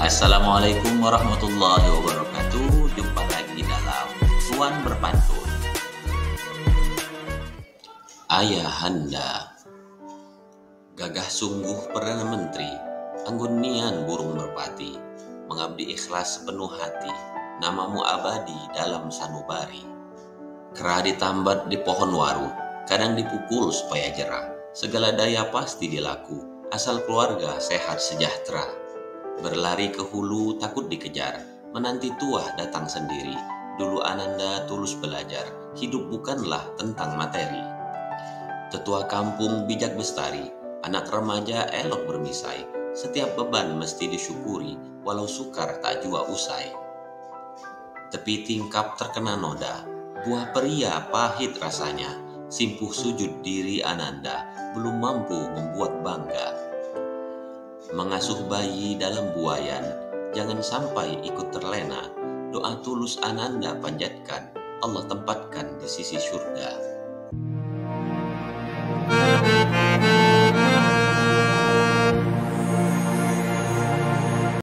Assalamualaikum warahmatullahi wabarakatuh. Jumpa lagi dalam Tuan Berpantun. Ayahanda Gagah sungguh Perdana Menteri Anggunian burung merpati Mengabdi ikhlas sepenuh hati Namamu abadi dalam sanubari. Kerah ditambat di pohon waru Kadang dipukul supaya jerah. Segala daya pasti dilaku Asal keluarga sehat sejahtera Berlari ke hulu takut dikejar, menanti tua datang sendiri. Dulu Ananda tulus belajar, hidup bukanlah tentang materi. Tetua kampung bijak bestari, anak remaja elok bermisai. Setiap beban mesti disyukuri, walau sukar tak jua usai. Tepi tingkap terkena noda, buah peria pahit rasanya. Simpuh sujud diri Ananda, belum mampu membuat bangga mengasuh bayi dalam buayan, jangan sampai ikut terlena. Doa tulus Ananda panjatkan, Allah tempatkan di sisi surga.